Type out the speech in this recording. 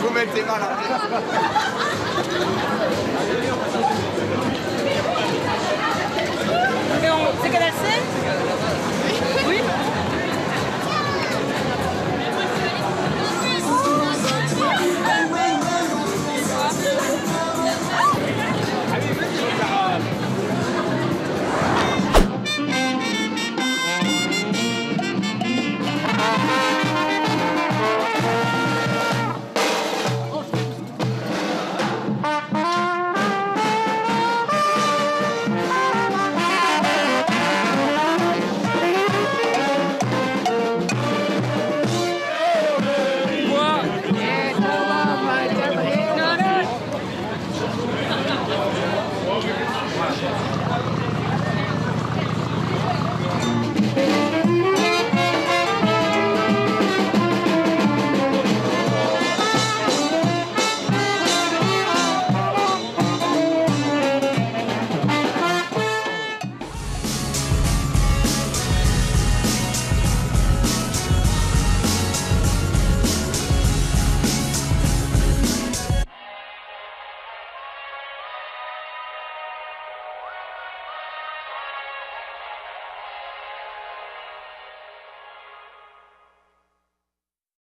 Vous mettez mal à